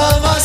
Ramazan